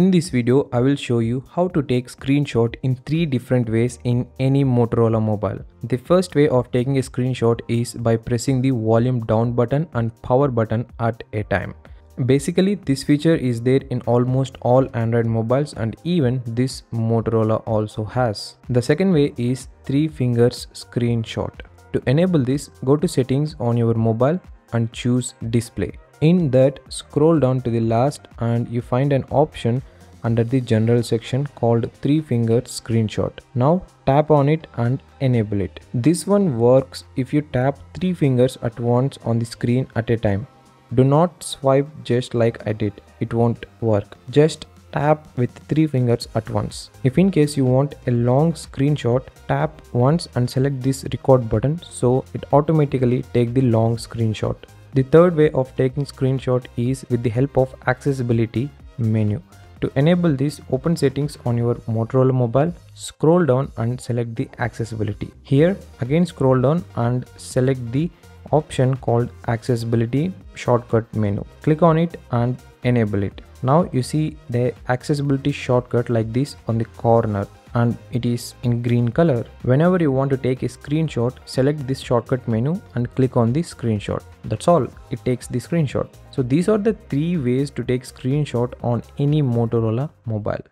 In this video, I will show you how to take screenshot in three different ways in any Motorola mobile. The first way of taking a screenshot is by pressing the volume down button and power button at a time. Basically, this feature is there in almost all Android mobiles and even this Motorola also has. The second way is three fingers screenshot. To enable this, go to settings on your mobile and choose display. In that, scroll down to the last and you find an option under the general section called three finger screenshot. Now tap on it and enable it. This one works if you tap three fingers at once on the screen at a time. Do not swipe just like I did, it won't work. Just tap with three fingers at once. If in case you want a long screenshot, tap once and select this record button so it automatically take the long screenshot. The third way of taking screenshot is with the help of accessibility menu. To enable this, open settings on your Motorola mobile, scroll down and select the accessibility. Here again scroll down and select the option called accessibility shortcut menu. Click on it and enable it. Now you see the accessibility shortcut like this on the corner and it is in green color. Whenever you want to take a screenshot, select this shortcut menu and click on the screenshot. That's all, it takes the screenshot. So these are the three ways to take screenshot on any Motorola mobile.